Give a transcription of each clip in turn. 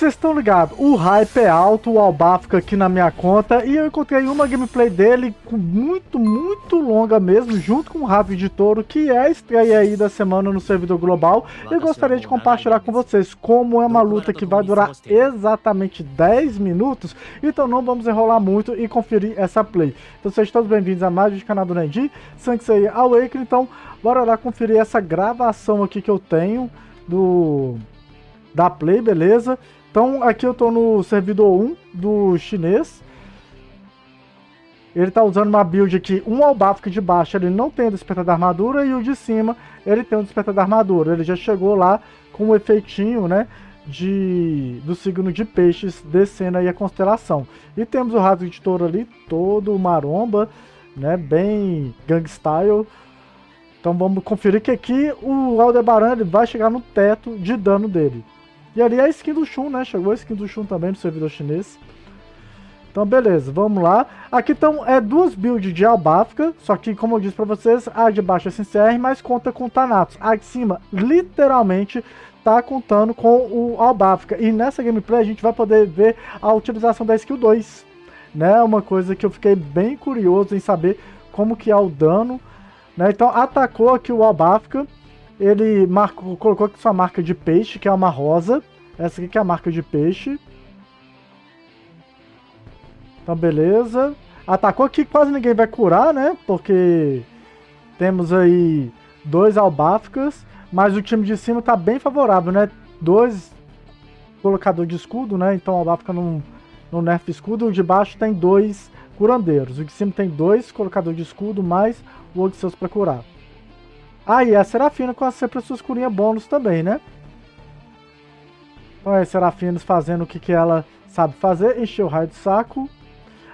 vocês estão ligados, o hype é alto, o Alba fica aqui na minha conta e eu encontrei uma gameplay dele com muito, muito longa mesmo, junto com o Ravi de Touro, que é a estreia aí da semana no servidor global. Eu gostaria de compartilhar com vocês como é uma luta que vai durar exatamente 10 minutos, então não vamos enrolar muito e conferir essa play. Então sejam todos bem-vindos a mais um canal do Nendi, Sansei Awakening, então bora lá conferir essa gravação aqui que eu tenho do da play, beleza? Então aqui eu estou no servidor 1 do chinês. Ele está usando uma build aqui, um Albafka de baixo ele não tem o despertar da armadura e o de cima ele tem o despertar da armadura. Ele já chegou lá com o um efeitinho, né, de, do signo de peixes descendo aí a constelação. E temos o rasgo de touro ali, todo maromba, né, bem gang style. Então vamos conferir que aqui o Aldebaran ele vai chegar no teto de dano dele. E ali é a skin do Shun, né? Chegou a skin do Shun também no servidor chinês. Então, beleza, vamos lá. Aqui estão é, duas builds de Albafka, só que, como eu disse pra vocês, a de baixo é Sincere, mas conta com Thanatos. A de cima, literalmente, tá contando com o Albafka. E nessa gameplay a gente vai poder ver a utilização da skill 2. Né? Uma coisa que eu fiquei bem curioso em saber como que é o dano. Né? Então, atacou aqui o Albafka ele marcou, colocou aqui sua marca de peixe, que é uma rosa. Essa aqui que é a marca de peixe. Então, beleza. Atacou aqui, quase ninguém vai curar, né? Porque temos aí dois albáficas. Mas o time de cima tá bem favorável, né? Dois colocador de escudo, né? Então o albáfica não, não nerf escudo. O de baixo tem dois curandeiros. O de cima tem dois colocador de escudo, mais o Odisseus para curar. Ah, e a Serafina com sempre sua escurinha bônus também, né? Então é Serafinas fazendo o que, que ela sabe fazer, encher o raio de saco.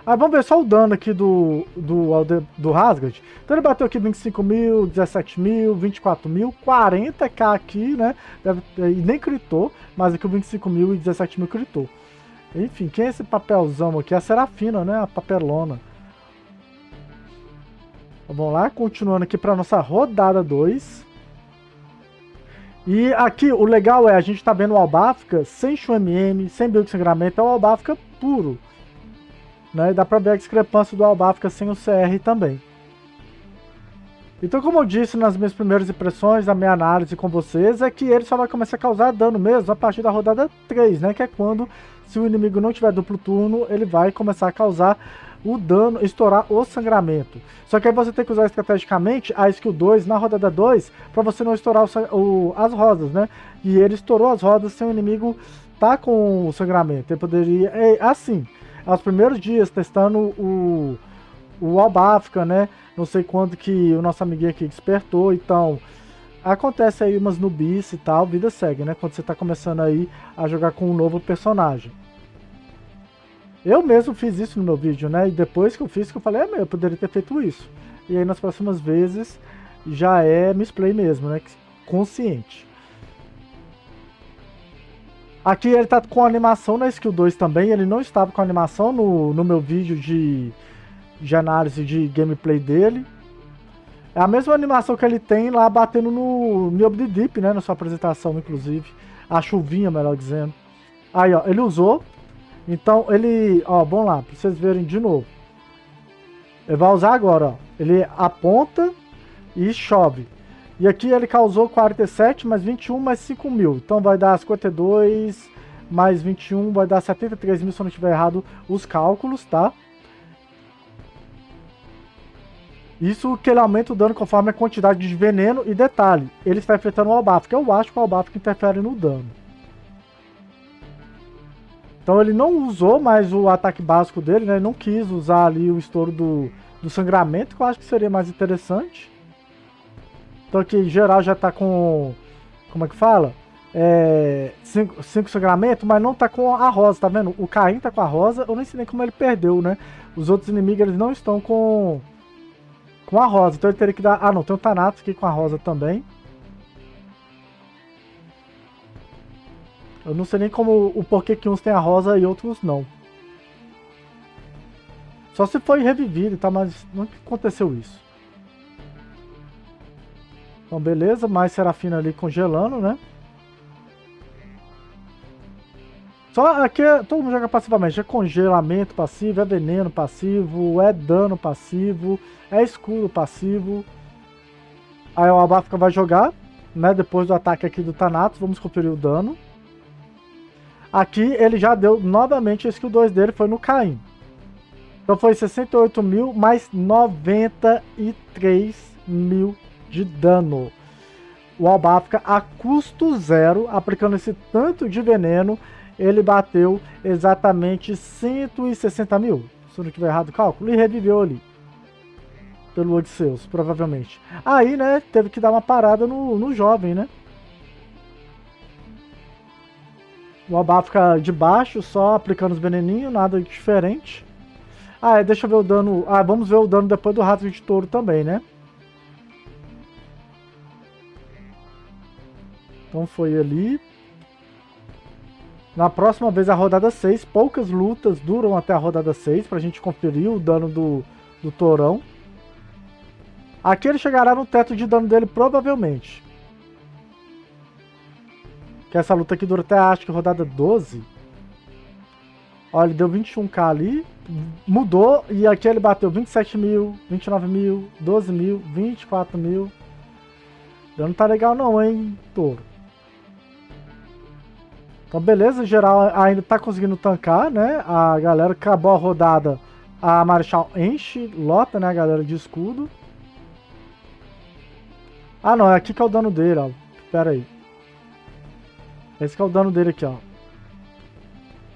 Ah, vamos ver só o dano aqui do, do, do Rasgard. Então ele bateu aqui 25 mil, 17 mil, 24 mil, 40k aqui, né? Deve, e nem gritou, mas aqui o 25 mil e 17 mil gritou. Enfim, quem é esse papelzão aqui? A Serafina, né? A papelona. Vamos lá, continuando aqui para nossa rodada 2. E aqui o legal é a gente tá vendo o Albafka sem MM, sem biosangramento, é o Albafka puro. Né? E dá para ver a discrepância do Albafka sem o CR também. Então, como eu disse nas minhas primeiras impressões, da minha análise com vocês, é que ele só vai começar a causar dano mesmo a partir da rodada 3, né? Que é quando, se o inimigo não tiver duplo turno, ele vai começar a causar o dano, estourar o sangramento. Só que aí você tem que usar estrategicamente a skill 2 na rodada 2 para você não estourar o, o, as rodas, né? E ele estourou as rodas sem o inimigo tá com o sangramento. Ele poderia. É, assim, aos primeiros dias testando o, o Albafka, né? Não sei quando que o nosso amiguinho aqui despertou, então. Acontece aí umas nubice e tal, vida segue, né? Quando você tá começando aí a jogar com um novo personagem. Eu mesmo fiz isso no meu vídeo, né? E depois que eu fiz, que eu falei, é, eu poderia ter feito isso. E aí nas próximas vezes já é misplay mesmo, né? Consciente. Aqui ele tá com animação na skill 2 também. Ele não estava com animação no, no meu vídeo de, de análise de gameplay dele. É a mesma animação que ele tem lá batendo no Niob Deep, né? Na sua apresentação, inclusive. A chuvinha, melhor dizendo. Aí, ó, ele usou então ele, ó, vamos lá, pra vocês verem de novo. Ele vai usar agora, ó. Ele aponta e chove. E aqui ele causou 47 mais 21 mais 5 mil. Então vai dar 52 mais 21 vai dar 73 mil se eu não estiver errado os cálculos, tá? Isso que ele aumenta o dano conforme a quantidade de veneno e detalhe. Ele está enfrentando o Albaf, que eu acho que o Albaf interfere no dano. Então ele não usou mais o ataque básico dele, né? Ele não quis usar ali o estouro do, do sangramento, que eu acho que seria mais interessante. Então aqui geral já tá com. Como é que fala? 5 é, cinco, sangramentos, mas não tá com a rosa, tá vendo? O Caim tá com a rosa, eu nem sei nem como ele perdeu, né? Os outros inimigos eles não estão com. Com a rosa, então ele teria que dar. Ah, não, tem o Thanatos aqui com a rosa também. Eu não sei nem como o porquê que uns tem a rosa e outros não. Só se foi revivido e tá, mas não aconteceu isso. Então beleza, mais Serafina ali congelando, né? Só aqui todo mundo joga passivamente. É congelamento passivo, é veneno passivo, é dano passivo, é escudo passivo. Aí o Abafka vai jogar, né? Depois do ataque aqui do Thanatos, vamos conferir o dano. Aqui ele já deu novamente a skill 2 dele, foi no Caim. Então foi 68 mil mais 93 mil de dano. O Albafka a custo zero, aplicando esse tanto de veneno, ele bateu exatamente 160 mil. Se não tiver errado o cálculo, e reviveu ali. Pelo Odisseus, provavelmente. Aí, né, teve que dar uma parada no, no jovem, né? O Albafka de baixo, só aplicando os veneninhos, nada diferente. Ah, é, deixa eu ver o dano. Ah, vamos ver o dano depois do rato de touro também, né? Então foi ali. Na próxima vez a rodada 6. Poucas lutas duram até a rodada 6 pra gente conferir o dano do, do tourão. Aqui ele chegará no teto de dano dele provavelmente. Que essa luta aqui dura até acho que rodada 12. Olha, ele deu 21k ali mudou e aqui ele bateu 27 mil, 29 mil, 12 mil, 24 mil. Não tá legal não, hein, touro. Então beleza, geral ainda tá conseguindo tancar, né? A galera acabou a rodada, a Marechal enche, lota, né, a galera de escudo. Ah não, é aqui que é o dano dele, ó. Pera aí. Esse é o dano dele aqui, ó.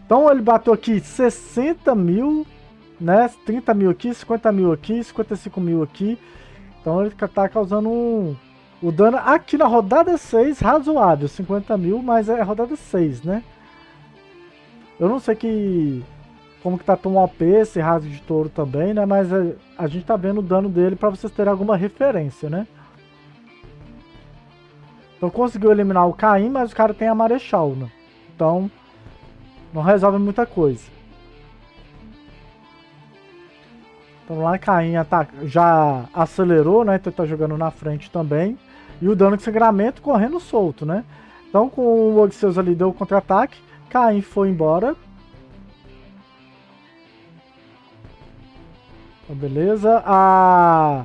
Então ele bateu aqui 60 mil, né? 30 mil aqui, 50 mil aqui, 55 mil aqui. Então ele tá causando um, o dano aqui na rodada 6 razoável, 50 mil, mas é rodada 6, né? Eu não sei que como que tá tão OP esse raso de touro também, né? Mas a, a gente tá vendo o dano dele para vocês terem alguma referência, né? Então conseguiu eliminar o Caim, mas o cara tem a Marechal, né? Então não resolve muita coisa. Então lá Caim ataca, já acelerou, né? Então tá jogando na frente também. E o dano de sangramento correndo solto, né? Então com o Odisseus ali deu o contra-ataque. Caim foi embora. Então, beleza. A.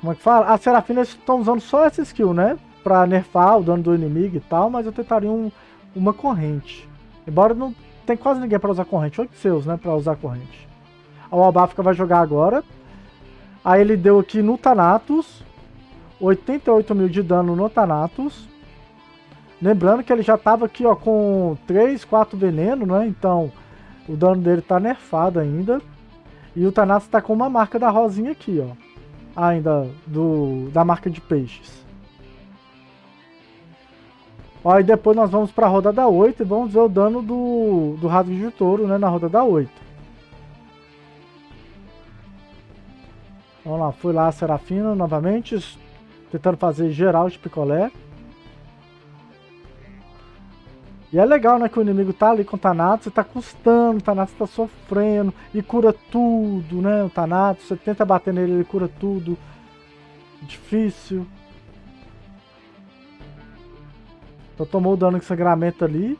Como é que fala? A Serafina estão usando só essa skill, né? Pra nerfar o dano do inimigo e tal, mas eu tentaria um, uma corrente. Embora não tem quase ninguém para usar corrente. Oito seus, né? Para usar corrente. O Albafka vai jogar agora. Aí ele deu aqui no Thanatos. 88 mil de dano no Thanatos. Lembrando que ele já estava aqui ó, com 3, 4 veneno, né? Então o dano dele tá nerfado ainda. E o Thanatos está com uma marca da rosinha aqui, ó. Ainda do, da marca de peixes. Aí depois nós vamos para a rodada 8 e vamos ver o dano do, do rasgo de touro né, na rodada 8. Vamos lá, foi lá a Serafina novamente, tentando fazer geral de picolé. E é legal, né, que o inimigo tá ali com o Thanatos e tá custando, o Thanatos tá sofrendo e cura tudo, né, o Thanatos, você tenta bater nele, ele cura tudo. Difícil. Então tomou o dano de sangramento ali.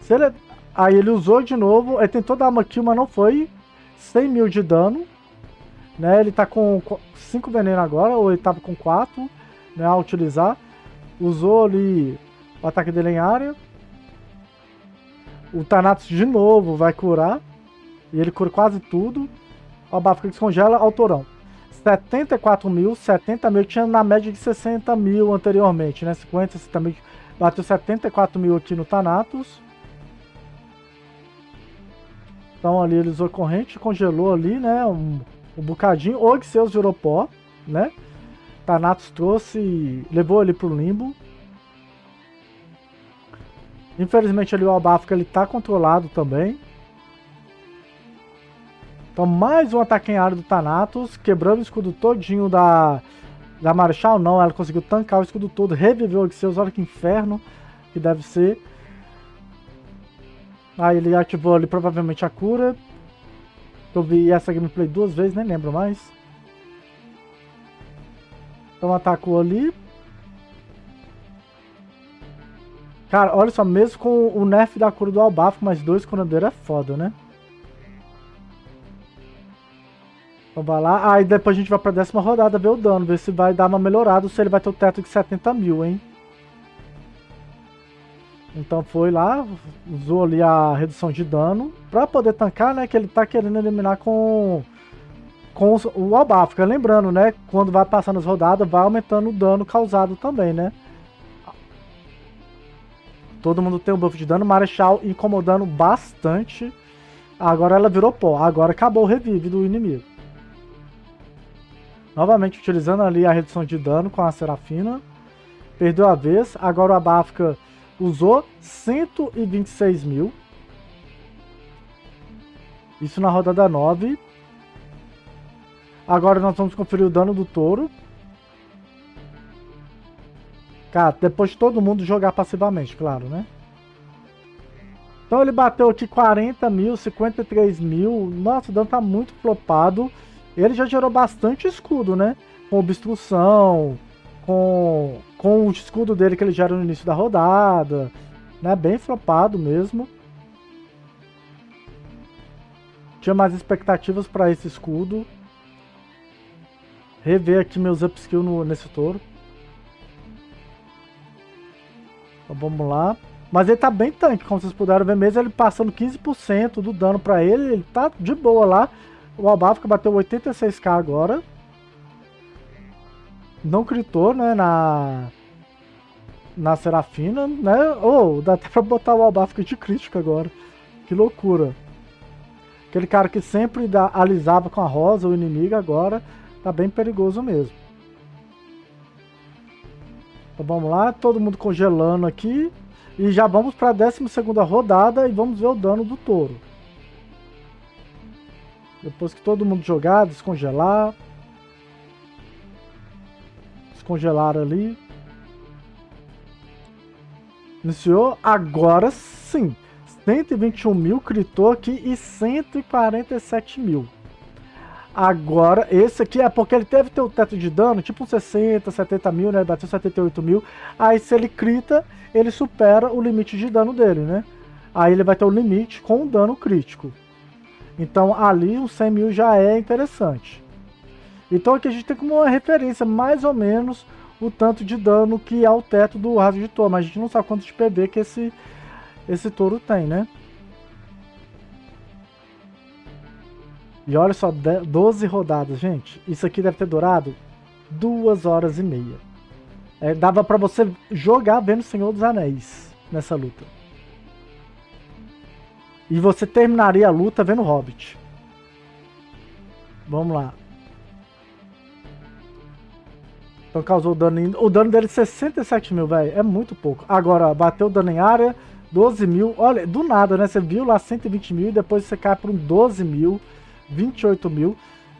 Se ele... Aí ele usou de novo, ele tentou dar uma kill, mas não foi. 100 mil de dano. Né? Ele tá com 5 veneno agora, ou ele tava com 4 né, a utilizar. Usou ali o ataque dele em área. O Thanatos de novo vai curar. E ele cura quase tudo. O Bafka descongela, Autorão. 74 mil, 70 mil, tinha na média de 60 mil anteriormente, né? 50, 60 mil Bateu 74 mil aqui no Thanatos. Então ali ele usou corrente, congelou ali, né? Um, um bocadinho. O Xeus virou pó, né? Thanatos trouxe levou ele pro limbo. Infelizmente ali o Albafka ele tá controlado também. Então mais um ataque em área do Thanatos, quebrando o escudo todinho da da Marshall não, ela conseguiu tancar o escudo todo, reviveu o Odisseus, olha que inferno que deve ser. Aí ele ativou ali provavelmente a cura. Eu vi essa gameplay duas vezes, nem lembro mais. Então atacou ali. Cara, olha só, mesmo com o nerf da cura do Albafo, mais dois curandeiros é foda, né? Então vai lá. Aí depois a gente vai pra décima rodada ver o dano, ver se vai dar uma melhorada ou se ele vai ter o teto de 70 mil, hein? Então foi lá, usou ali a redução de dano pra poder tancar, né? Que ele tá querendo eliminar com, com o Albafo. Lembrando, né? Quando vai passando as rodadas, vai aumentando o dano causado também, né? Todo mundo tem um buff de dano. Marechal incomodando bastante. Agora ela virou pó. Agora acabou o revive do inimigo. Novamente utilizando ali a redução de dano com a Serafina. Perdeu a vez. Agora o Abafka usou 126 mil. Isso na rodada 9. Agora nós vamos conferir o dano do touro. Cara, depois de todo mundo jogar passivamente, claro, né? Então ele bateu aqui 40 mil, 53 mil. Nossa, o dano tá muito flopado. Ele já gerou bastante escudo, né? Com obstrução, com, com o escudo dele que ele gera no início da rodada. Né? Bem flopado mesmo. Tinha mais expectativas para esse escudo. Rever aqui meus upskill nesse touro. Então vamos lá. Mas ele tá bem tanque, como vocês puderam ver mesmo, ele passando 15% do dano pra ele, ele tá de boa lá. O Albafka bateu 86k agora. Não gritou, né, na... Na Serafina, né? Ou oh, dá até pra botar o Albafka de crítica agora. Que loucura. Aquele cara que sempre dá, alisava com a rosa o inimigo, agora tá bem perigoso mesmo. Então vamos lá, todo mundo congelando aqui. E já vamos para a 12 rodada e vamos ver o dano do touro. Depois que todo mundo jogar, descongelar. Descongelar ali. Iniciou. Agora sim. 121 mil critou aqui e 147 mil. Agora, esse aqui é porque ele ter o teto de dano, tipo uns 60, 70 mil, né? Ele bateu 78 mil. Aí se ele crita, ele supera o limite de dano dele, né? Aí ele vai ter o limite com o dano crítico. Então ali os 100 mil já é interessante. Então aqui a gente tem como uma referência mais ou menos o tanto de dano que é o teto do rasgo de touro. Mas a gente não sabe quanto de PB que esse, esse touro tem, né? E olha só, 12 rodadas, gente. Isso aqui deve ter durado duas horas e meia. É, dava para você jogar vendo Senhor dos Anéis nessa luta. E você terminaria a luta vendo Hobbit. Vamos lá. Então causou dano em... O dano dele é 67 mil, velho. É muito pouco. Agora, bateu dano em área, 12 mil. Olha, do nada, né? Você viu lá 120 mil e depois você cai para um 12 mil. 28 mil.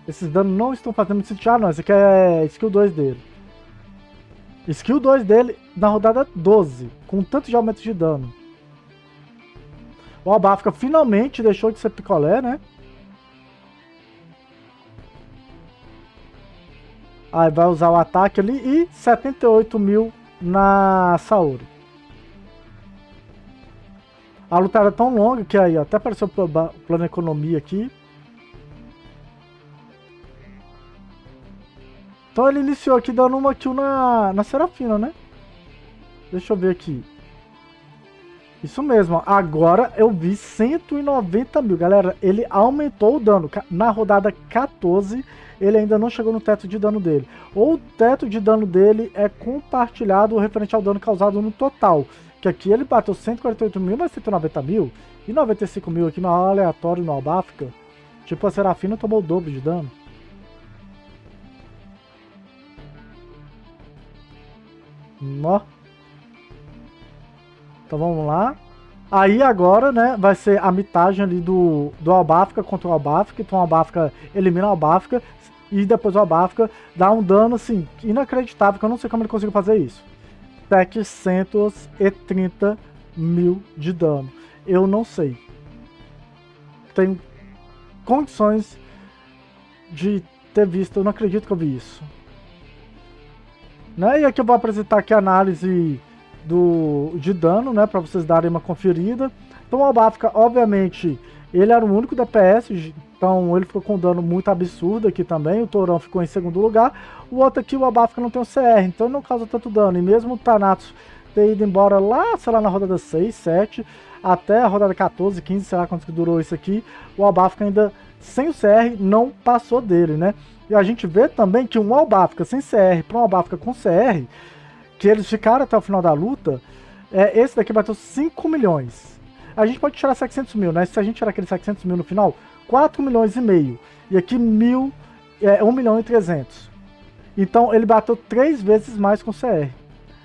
Esses danos não estão fazendo muito sentido. Ah, não, esse aqui é skill 2 dele. Skill 2 dele na rodada 12, com tanto de aumento de dano. O Albafka finalmente deixou de ser picolé, né? Aí vai usar o ataque ali e 78 mil na Saori. A luta era tão longa que aí até apareceu o plano economia aqui. Então ele iniciou aqui dando uma kill na, na Serafina, né? Deixa eu ver aqui. Isso mesmo, agora eu vi 190 mil. Galera, ele aumentou o dano. Na rodada 14, ele ainda não chegou no teto de dano dele. Ou o teto de dano dele é compartilhado referente ao dano causado no total. Que aqui ele bateu 148 mil, mas 190 mil. E 95 mil aqui no aleatório no Albáfrica. Tipo, a Serafina tomou o dobro de dano. Ó. Então vamos lá. Aí agora, né, vai ser a mitagem ali do, do Albafka contra o Albafka. Então o Albafka elimina o Albafka e depois o Albafka dá um dano, assim, inacreditável, que eu não sei como ele conseguiu fazer isso. 730 mil de dano. Eu não sei. Tenho condições de ter visto, eu não acredito que eu vi isso. Né? E aqui eu vou apresentar aqui a análise do, de dano, né? Para vocês darem uma conferida. Então o Albafka, obviamente, ele era o único DPS, então ele ficou com dano muito absurdo aqui também. O Torão ficou em segundo lugar. O outro aqui, o Albafka, não tem o CR, então não causa tanto dano. E mesmo o Thanatos ter ido embora lá, sei lá, na rodada 6, 7, até a rodada 14, 15, sei lá quanto que durou isso aqui, o Albafka ainda sem o CR não passou dele, né? E a gente vê também que um Albafka sem CR para um Albafka com CR, que eles ficaram até o final da luta, é, esse daqui bateu 5 milhões. A gente pode tirar 700 mil, né? Se a gente tirar aqueles 700 mil no final, 4 milhões e meio. E aqui mil, é, 1 milhão e 300. Então ele bateu três vezes mais com CR.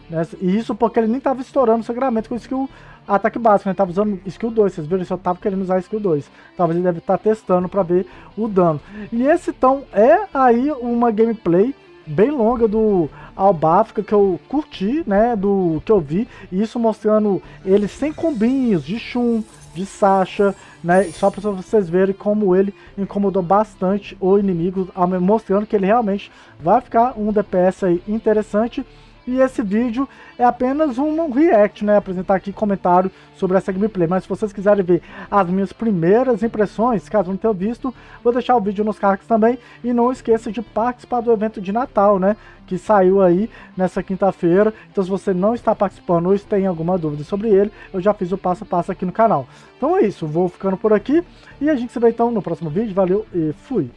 Né? E isso porque ele nem estava estourando o sangramento com skill ataque básico, né? Tava usando skill 2, vocês viram? Ele só tava querendo usar skill 2. Talvez ele deve estar tá testando para ver o dano. E esse então é aí uma gameplay bem longa do Albafka que eu curti, né? Do que eu vi. E isso mostrando ele sem combinhos de Shun, de Sasha, né? Só para vocês verem como ele incomodou bastante o inimigo, mostrando que ele realmente vai ficar um DPS aí interessante. E esse vídeo é apenas um react, né? Apresentar aqui comentário sobre essa gameplay. Mas se vocês quiserem ver as minhas primeiras impressões, caso não tenham visto, vou deixar o vídeo nos cards também. E não esqueça de participar do evento de Natal, né? Que saiu aí nessa quinta-feira. Então se você não está participando ou tem alguma dúvida sobre ele, eu já fiz o passo a passo aqui no canal. Então é isso, vou ficando por aqui. E a gente se vê então no próximo vídeo. Valeu e fui!